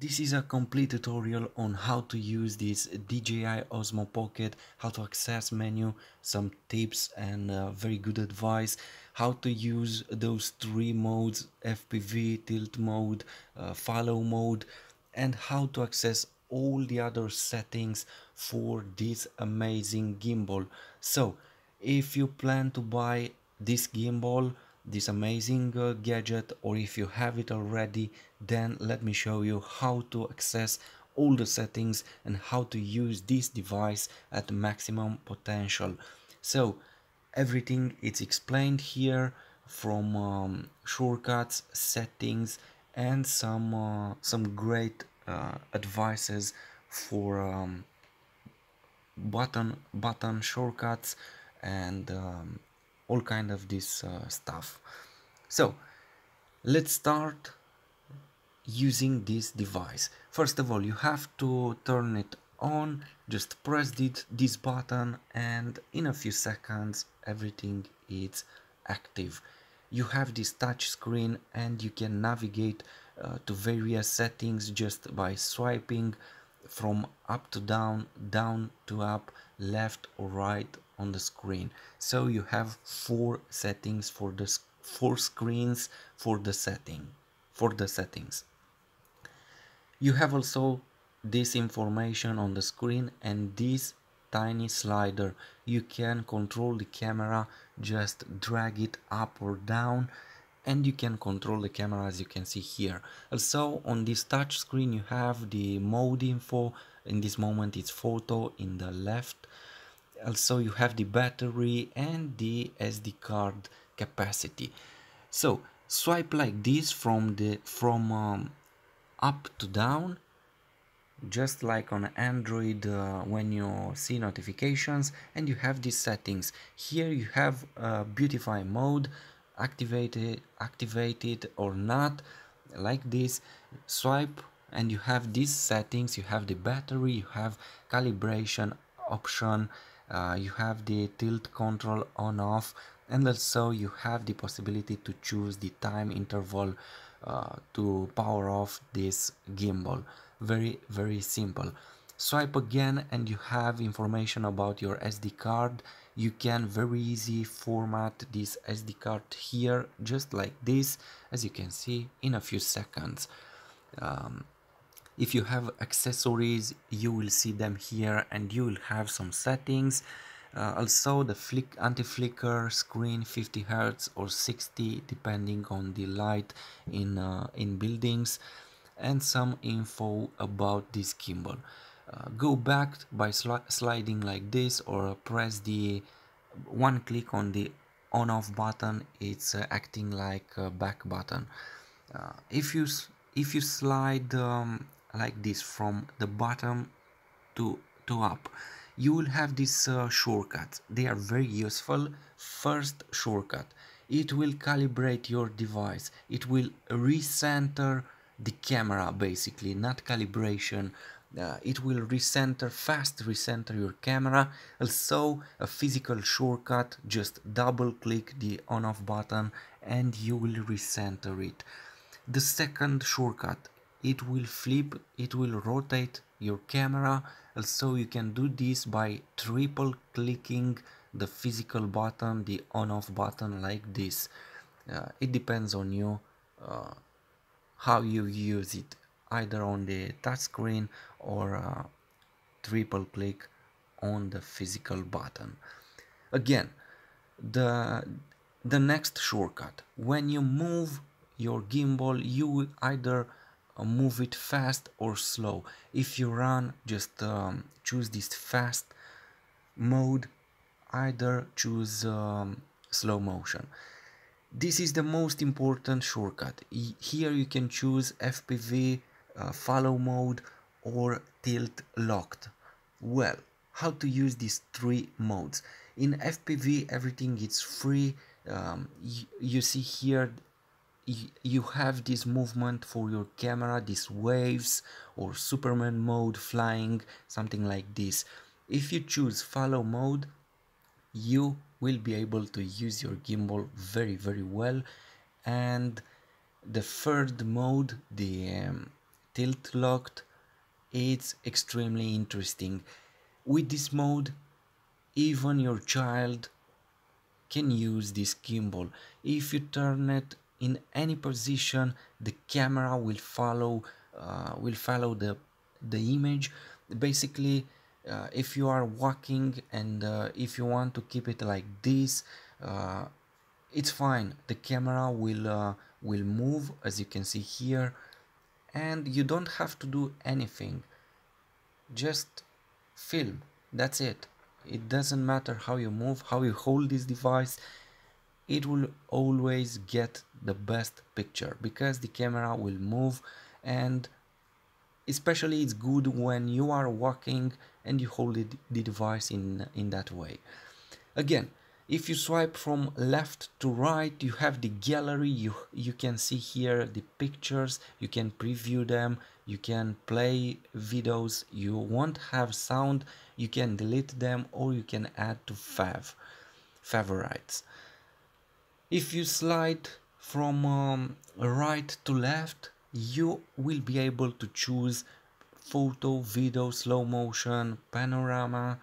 This is a complete tutorial on how to use this DJI Osmo Pocket, how to access menu, some tips and uh, very good advice, how to use those three modes, FPV, tilt mode, uh, follow mode, and how to access all the other settings for this amazing gimbal. So, if you plan to buy this gimbal, this amazing uh, gadget or if you have it already then let me show you how to access all the settings and how to use this device at maximum potential. So everything is explained here from um, shortcuts settings and some uh, some great uh, advices for um, button button shortcuts and um, all kind of this uh, stuff. So let's start using this device. First of all you have to turn it on just press this, this button and in a few seconds everything is active. You have this touch screen and you can navigate uh, to various settings just by swiping from up to down down to up left or right on the screen. So you have four settings for the four screens for the setting for the settings. You have also this information on the screen and this tiny slider. You can control the camera just drag it up or down and you can control the camera as you can see here. Also on this touch screen you have the mode info. In this moment it's photo in the left also you have the battery and the SD card capacity. So swipe like this from the from um, up to down just like on Android uh, when you see notifications and you have these settings. Here you have uh, beautify mode activated activated or not like this. Swipe and you have these settings. You have the battery you have calibration option uh, you have the tilt control on off and also you have the possibility to choose the time interval uh, to power off this gimbal. Very very simple. Swipe again and you have information about your SD card. You can very easy format this SD card here just like this as you can see in a few seconds. Um, if you have accessories you will see them here and you will have some settings. Uh, also the flick anti-flicker screen 50 hertz or 60 depending on the light in uh, in buildings and some info about this gimbal. Uh, go back by sli sliding like this or press the one click on the on off button it's uh, acting like a back button. Uh, if you if you slide um, like this from the bottom to to up. You will have these uh, shortcuts they are very useful. First shortcut. It will calibrate your device. It will recenter the camera basically. Not calibration. Uh, it will recenter fast recenter your camera. Also a physical shortcut. Just double click the on off button and you will recenter it. The second shortcut it will flip it will rotate your camera also you can do this by triple clicking the physical button the on off button like this. Uh, it depends on you uh, how you use it either on the touch screen or uh, triple click on the physical button. Again the the next shortcut. When you move your gimbal you either move it fast or slow. If you run just um, choose this fast mode either choose um, slow motion. This is the most important shortcut. Here you can choose FPV uh, follow mode or tilt locked. Well how to use these three modes? In FPV everything is free. Um, you see here you have this movement for your camera these waves or superman mode flying something like this. If you choose follow mode you will be able to use your gimbal very very well. And the third mode the um, tilt locked it's extremely interesting. With this mode even your child can use this gimbal. If you turn it in any position the camera will follow uh, will follow the the image. Basically uh, if you are walking and uh, if you want to keep it like this uh, it's fine. The camera will uh, will move as you can see here and you don't have to do anything. Just film. That's it. It doesn't matter how you move how you hold this device it will always get the best picture because the camera will move and especially it's good when you are walking and you hold the device in in that way. Again if you swipe from left to right you have the gallery. You you can see here the pictures. You can preview them. You can play videos. You won't have sound. You can delete them or you can add to fav favorites if you slide from um, right to left you will be able to choose photo video slow motion panorama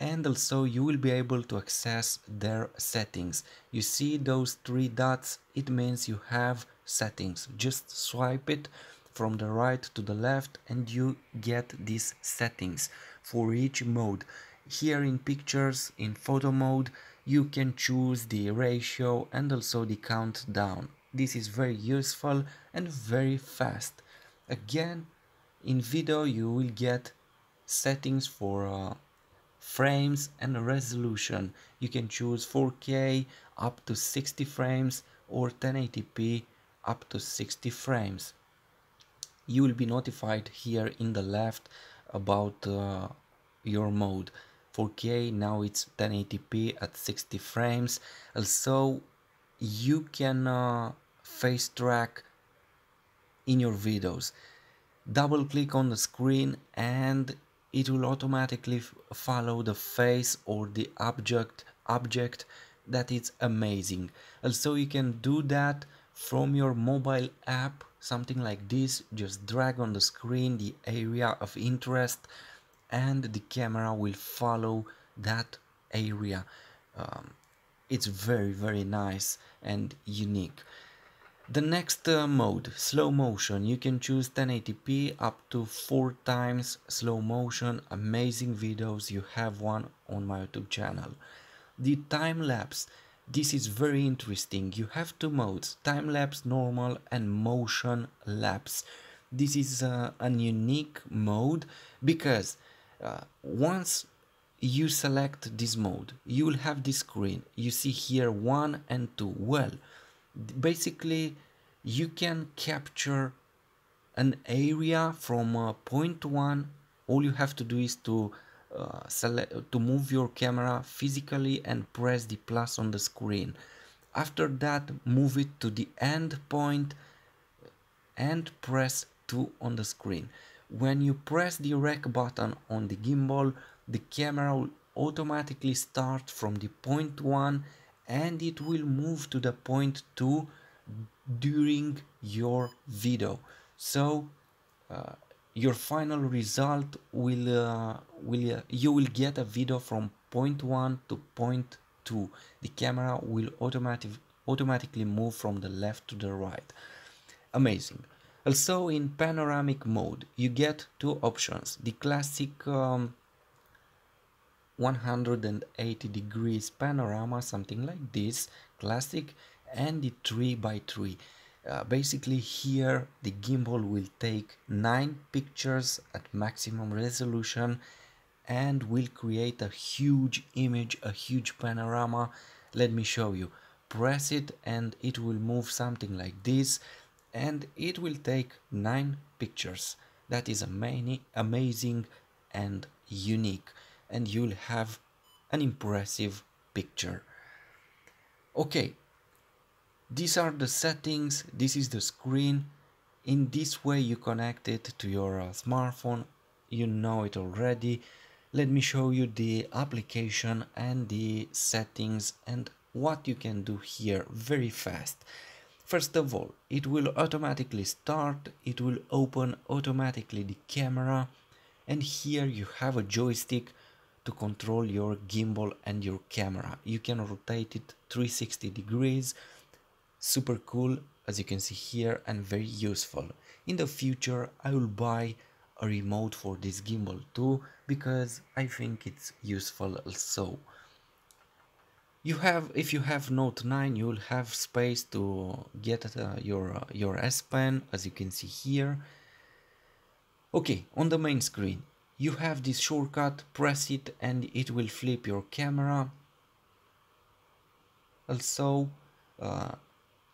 and also you will be able to access their settings. You see those three dots it means you have settings. Just swipe it from the right to the left and you get these settings for each mode. Here in pictures in photo mode you can choose the ratio and also the countdown. This is very useful and very fast. Again in video you will get settings for uh, frames and resolution. You can choose 4k up to 60 frames or 1080p up to 60 frames. You will be notified here in the left about uh, your mode 4k now it's 1080p at 60 frames. Also you can uh, face track in your videos. Double click on the screen and it will automatically follow the face or the object object that is amazing. Also you can do that from your mobile app something like this. Just drag on the screen the area of interest and the camera will follow that area. Um, it's very very nice and unique. The next uh, mode, slow motion, you can choose 1080p up to 4 times slow motion, amazing videos, you have one on my YouTube channel. The time lapse, this is very interesting, you have two modes, time lapse normal and motion lapse. This is uh, a unique mode because uh, once you select this mode, you will have this screen, you see here 1 and 2, well, basically you can capture an area from uh, point one. All you have to do is to uh, select to move your camera physically and press the plus on the screen. After that move it to the end point and press 2 on the screen when you press the rec button on the gimbal the camera will automatically start from the point 1 and it will move to the point 2 during your video. So uh, your final result will uh, will uh, you will get a video from point 1 to point 2 the camera will automatic automatically move from the left to the right. Amazing also in panoramic mode you get two options. The classic um, 180 degrees panorama something like this classic and the 3 by 3 uh, basically here the gimbal will take 9 pictures at maximum resolution and will create a huge image a huge panorama. Let me show you. Press it and it will move something like this and it will take 9 pictures. That is many amazing and unique. And you'll have an impressive picture. Okay these are the settings. This is the screen. In this way you connect it to your uh, smartphone. You know it already. Let me show you the application and the settings and what you can do here very fast First of all, it will automatically start, it will open automatically the camera and here you have a joystick to control your gimbal and your camera. You can rotate it 360 degrees, super cool as you can see here and very useful. In the future I will buy a remote for this gimbal too because I think it's useful also you have if you have note 9 you will have space to get uh, your uh, your s pen as you can see here. Okay on the main screen you have this shortcut press it and it will flip your camera. Also uh,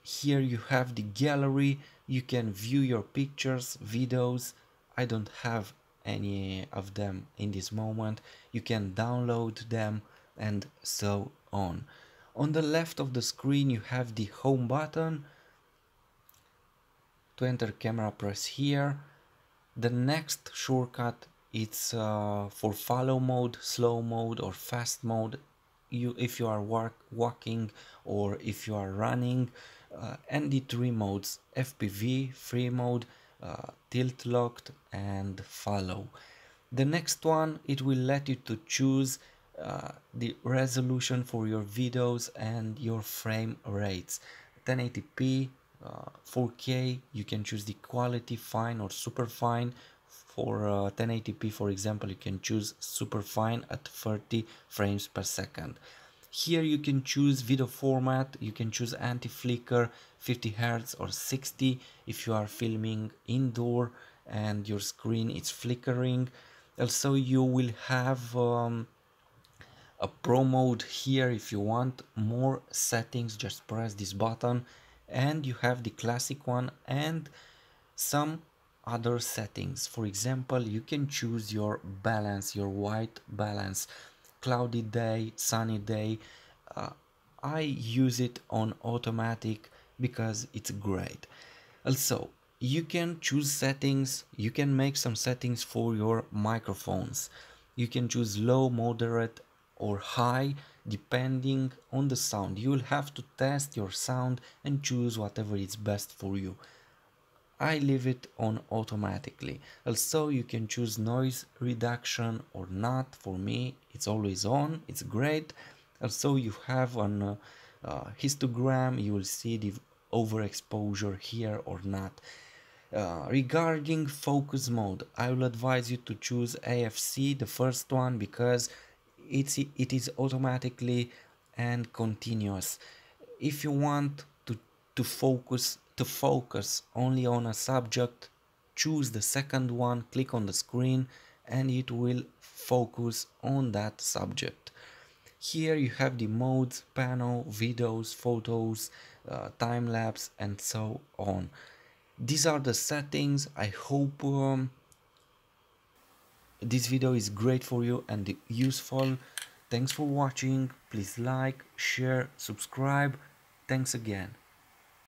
here you have the gallery. You can view your pictures videos. I don't have any of them in this moment. You can download them and so on. On the left of the screen you have the home button. To enter camera press here. The next shortcut it's uh, for follow mode slow mode or fast mode. You if you are work, walking or if you are running uh, and the three modes FPV free mode uh, tilt locked and follow. The next one it will let you to choose uh, the resolution for your videos and your frame rates. 1080p uh, 4k you can choose the quality fine or super fine. For uh, 1080p for example you can choose super fine at 30 frames per second. Here you can choose video format you can choose anti-flicker 50 hertz or 60 if you are filming indoor and your screen is flickering. Also you will have um, a pro mode here if you want. More settings just press this button and you have the classic one and some other settings. For example you can choose your balance your white balance cloudy day sunny day. Uh, I use it on automatic because it's great. Also you can choose settings. You can make some settings for your microphones. You can choose low moderate or high depending on the sound. You will have to test your sound and choose whatever is best for you. I leave it on automatically. Also you can choose noise reduction or not. For me it's always on, it's great. Also you have on uh, uh, histogram, you will see the overexposure here or not. Uh, regarding focus mode, I will advise you to choose AFC, the first one, because it's it is automatically and continuous. If you want to to focus to focus only on a subject choose the second one click on the screen and it will focus on that subject. Here you have the modes panel videos photos uh, time lapse and so on. These are the settings. I hope um, this video is great for you and useful. Thanks for watching. Please like share subscribe. Thanks again